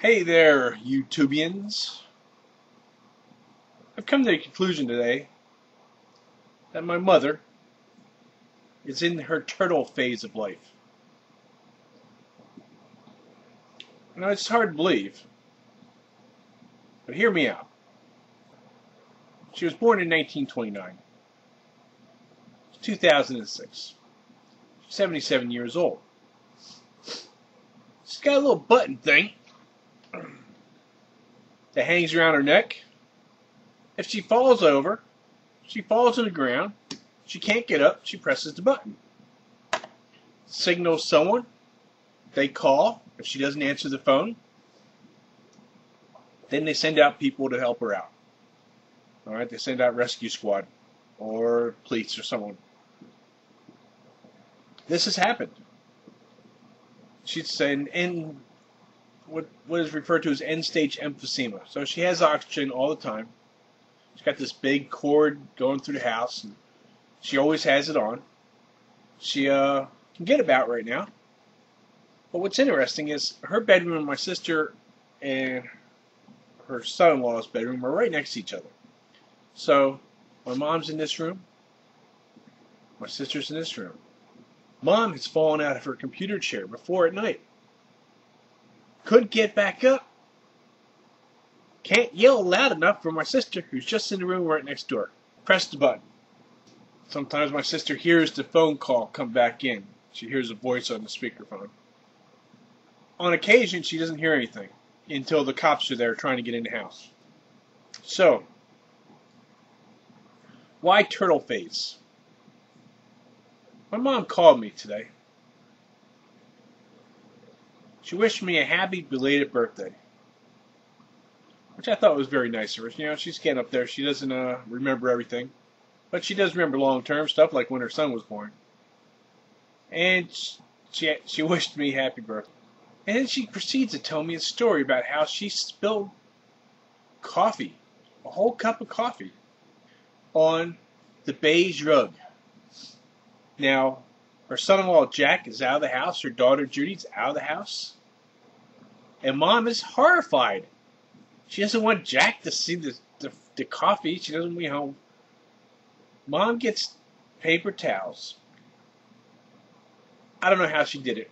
Hey there, YouTubians. I've come to the conclusion today that my mother is in her turtle phase of life. Now, it's hard to believe, but hear me out. She was born in 1929. 2006. She's 77 years old. She's got a little button thing that hangs around her neck. If she falls over, she falls to the ground, she can't get up, she presses the button. Signals someone, they call, if she doesn't answer the phone, then they send out people to help her out. Alright, they send out rescue squad or police or someone. This has happened. She's saying in what what is referred to as end stage emphysema. So she has oxygen all the time. She's got this big cord going through the house, and she always has it on. She uh, can get about right now. But what's interesting is her bedroom my sister and her son-in-law's bedroom are right next to each other. So my mom's in this room. My sister's in this room. Mom has fallen out of her computer chair before at night. Couldn't get back up. Can't yell loud enough for my sister, who's just in the room right next door. Press the button. Sometimes my sister hears the phone call come back in. She hears a voice on the speakerphone. On occasion, she doesn't hear anything until the cops are there trying to get in the house. So, why turtle face? My mom called me today. She wished me a happy belated birthday, which I thought was very nice of her. You know, she's getting up there. She doesn't uh, remember everything, but she does remember long-term stuff, like when her son was born. And she she wished me happy birthday. And then she proceeds to tell me a story about how she spilled coffee, a whole cup of coffee, on the beige rug. Now, her son-in-law Jack is out of the house. Her daughter Judy's out of the house. And mom is horrified. She doesn't want Jack to see the, the, the coffee. She doesn't want home. Mom gets paper towels. I don't know how she did it.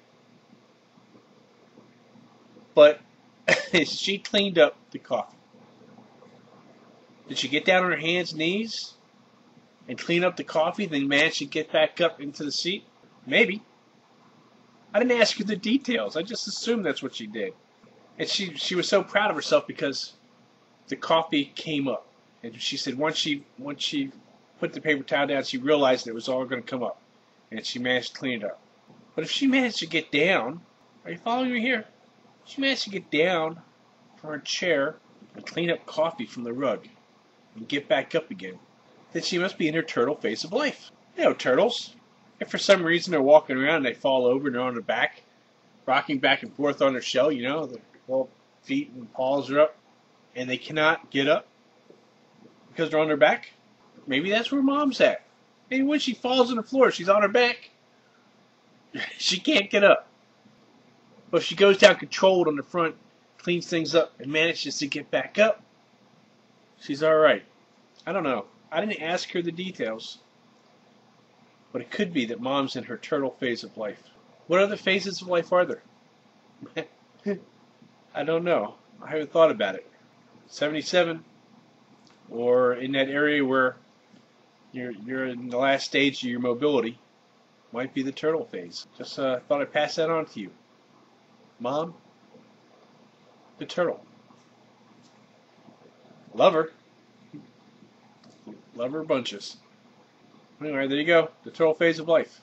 But she cleaned up the coffee. Did she get down on her hands and knees? and clean up the coffee, then managed to get back up into the seat? Maybe. I didn't ask her the details. I just assumed that's what she did. And she she was so proud of herself because the coffee came up. And she said once she once she put the paper towel down, she realized it was all going to come up, and she managed to clean it up. But if she managed to get down, are you following me here? She managed to get down from her chair and clean up coffee from the rug and get back up again then she must be in her turtle phase of life. You know, turtles. If for some reason they're walking around and they fall over and they're on their back, rocking back and forth on their shell, you know, their little feet and paws are up, and they cannot get up because they're on their back, maybe that's where mom's at. Maybe when she falls on the floor, she's on her back. she can't get up. But if she goes down controlled on the front, cleans things up, and manages to get back up, she's alright. I don't know. I didn't ask her the details, but it could be that mom's in her turtle phase of life. What other phases of life are there? I don't know. I haven't thought about it. 77, or in that area where you're you're in the last stage of your mobility, might be the turtle phase. Just uh, thought I'd pass that on to you, Mom. The turtle. Love her. Love her bunches. Anyway, there you go. The total phase of life.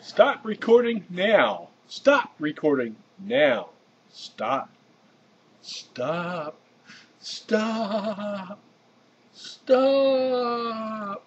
Stop recording now. Stop recording now. Stop. Stop. Stop. Stop.